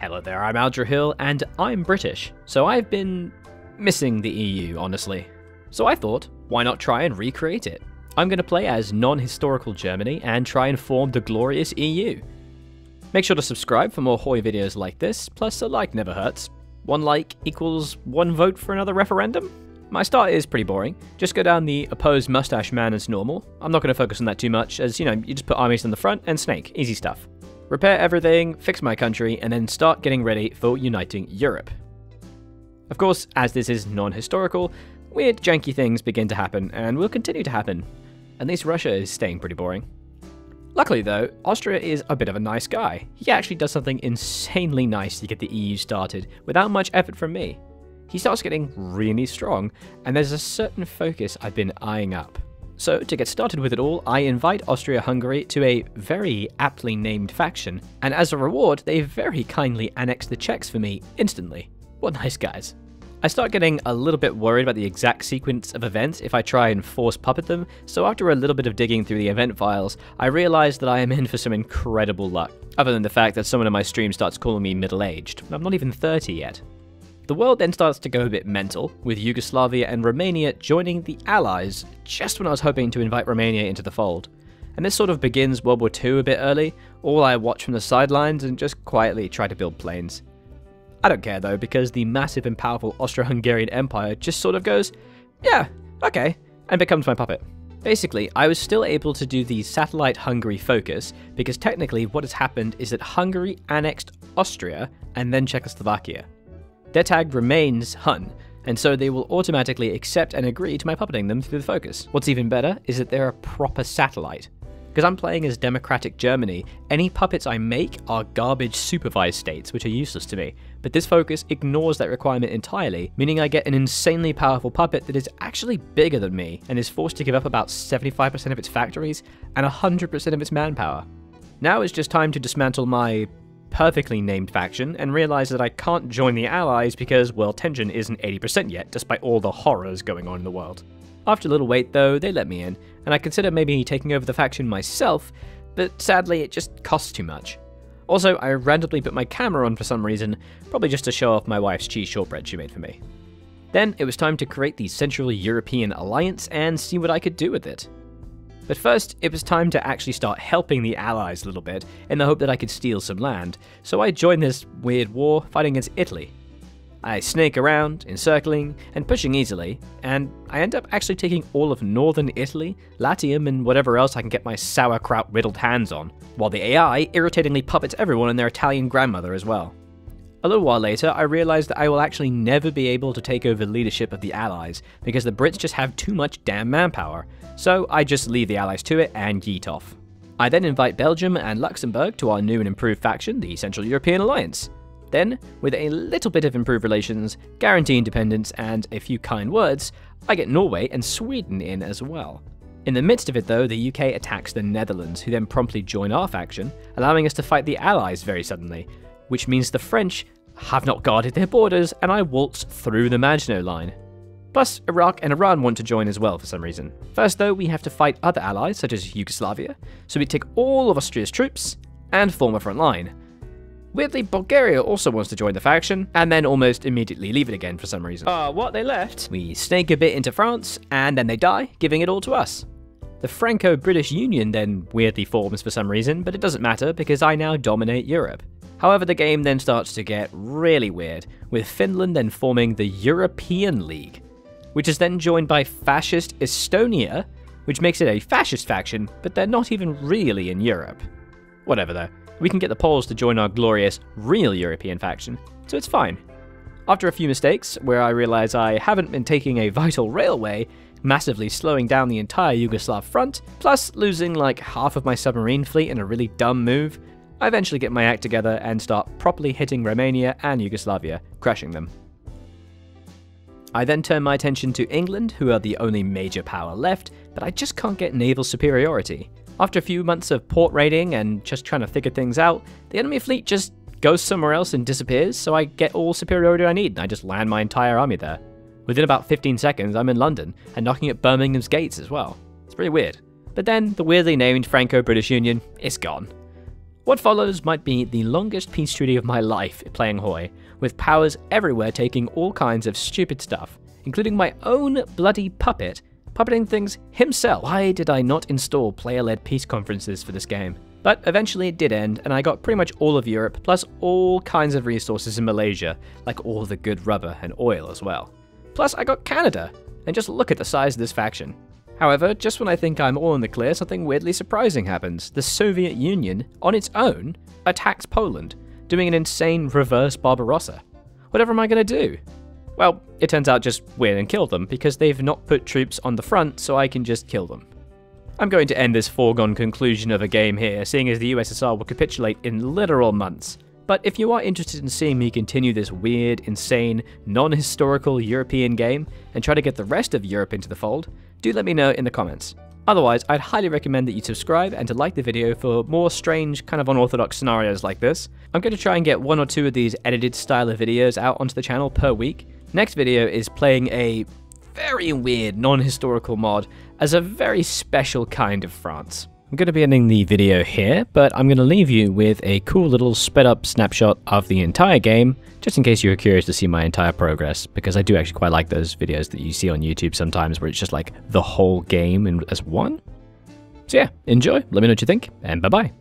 Hello there, I'm Aldrahill, and I'm British, so I've been missing the EU, honestly. So I thought, why not try and recreate it? I'm going to play as non historical Germany and try and form the glorious EU. Make sure to subscribe for more Hoi videos like this, plus a like never hurts. One like equals one vote for another referendum? My start is pretty boring. Just go down the opposed mustache man as normal. I'm not going to focus on that too much, as you know, you just put armies in the front and snake. Easy stuff. Repair everything, fix my country, and then start getting ready for uniting Europe. Of course, as this is non historical, weird janky things begin to happen and will continue to happen. At least Russia is staying pretty boring. Luckily, though, Austria is a bit of a nice guy. He actually does something insanely nice to get the EU started without much effort from me he starts getting really strong, and there's a certain focus I've been eyeing up. So, to get started with it all, I invite Austria Hungary to a very aptly named faction, and as a reward, they very kindly annex the Czechs for me instantly. What nice guys. I start getting a little bit worried about the exact sequence of events if I try and force puppet them, so after a little bit of digging through the event files, I realize that I am in for some incredible luck, other than the fact that someone in my stream starts calling me middle-aged. I'm not even 30 yet. The world then starts to go a bit mental, with Yugoslavia and Romania joining the Allies just when I was hoping to invite Romania into the fold. And this sort of begins World War II a bit early, all I watch from the sidelines and just quietly try to build planes. I don't care though, because the massive and powerful Austro-Hungarian Empire just sort of goes, yeah, okay, and becomes my puppet. Basically, I was still able to do the satellite Hungary focus, because technically what has happened is that Hungary annexed Austria and then Czechoslovakia. Their tag remains Hun, and so they will automatically accept and agree to my puppeting them through the focus. What's even better is that they're a proper satellite. Because I'm playing as Democratic Germany, any puppets I make are garbage supervised states, which are useless to me. But this focus ignores that requirement entirely, meaning I get an insanely powerful puppet that is actually bigger than me, and is forced to give up about 75% of its factories and 100% of its manpower. Now it's just time to dismantle my perfectly named faction and realize that I can't join the Allies because, world tension isn't 80% yet, despite all the horrors going on in the world. After a little wait, though, they let me in, and I consider maybe taking over the faction myself, but sadly it just costs too much. Also, I randomly put my camera on for some reason, probably just to show off my wife's cheese shortbread she made for me. Then it was time to create the Central European Alliance and see what I could do with it. But first, it was time to actually start helping the Allies a little bit, in the hope that I could steal some land, so I joined this weird war fighting against Italy. I snake around, encircling, and pushing easily, and I end up actually taking all of northern Italy, Latium, and whatever else I can get my sauerkraut riddled hands on, while the AI irritatingly puppets everyone and their Italian grandmother as well. A little while later, I realized that I will actually never be able to take over leadership of the Allies, because the Brits just have too much damn manpower, so I just leave the Allies to it and yeet off. I then invite Belgium and Luxembourg to our new and improved faction, the Central European Alliance. Then, with a little bit of improved relations, guarantee independence, and a few kind words, I get Norway and Sweden in as well. In the midst of it though, the UK attacks the Netherlands, who then promptly join our faction, allowing us to fight the Allies very suddenly, which means the French have not guarded their borders and I waltz through the Maginot Line. Plus, Iraq and Iran want to join as well for some reason. First though, we have to fight other allies such as Yugoslavia, so we take all of Austria's troops and form a front line. Weirdly, Bulgaria also wants to join the faction, and then almost immediately leave it again for some reason. Ah, uh, what? They left? We snake a bit into France, and then they die, giving it all to us. The Franco-British Union then weirdly forms for some reason, but it doesn't matter because I now dominate Europe. However, the game then starts to get really weird, with Finland then forming the European League, which is then joined by fascist Estonia, which makes it a fascist faction, but they're not even really in Europe. Whatever though, we can get the Poles to join our glorious, real European faction, so it's fine. After a few mistakes, where I realise I haven't been taking a vital railway, massively slowing down the entire Yugoslav front, plus losing like half of my submarine fleet in a really dumb move, I eventually get my act together and start properly hitting Romania and Yugoslavia, crushing them. I then turn my attention to England, who are the only major power left, but I just can't get naval superiority. After a few months of port raiding and just trying to figure things out, the enemy fleet just goes somewhere else and disappears, so I get all superiority I need and I just land my entire army there. Within about 15 seconds, I'm in London and knocking at Birmingham's gates as well. It's pretty weird. But then the weirdly named Franco British Union is gone. What follows might be the longest peace treaty of my life playing Hoi, with powers everywhere taking all kinds of stupid stuff, including my own bloody puppet puppeting things himself. Why did I not install player-led peace conferences for this game? But eventually it did end, and I got pretty much all of Europe, plus all kinds of resources in Malaysia, like all the good rubber and oil as well. Plus I got Canada, and just look at the size of this faction. However, just when I think I'm all in the clear, something weirdly surprising happens. The Soviet Union, on its own, attacks Poland, doing an insane reverse Barbarossa. Whatever am I going to do? Well, it turns out just win and kill them, because they've not put troops on the front, so I can just kill them. I'm going to end this foregone conclusion of a game here, seeing as the USSR will capitulate in literal months. But if you are interested in seeing me continue this weird, insane, non-historical European game, and try to get the rest of Europe into the fold, do let me know in the comments. Otherwise, I'd highly recommend that you subscribe and to like the video for more strange, kind of unorthodox scenarios like this. I'm going to try and get one or two of these edited style of videos out onto the channel per week. Next video is playing a very weird non-historical mod as a very special kind of France. I'm going to be ending the video here, but I'm going to leave you with a cool little sped up snapshot of the entire game, just in case you were curious to see my entire progress, because I do actually quite like those videos that you see on YouTube sometimes where it's just like the whole game as one. So yeah, enjoy, let me know what you think, and bye bye.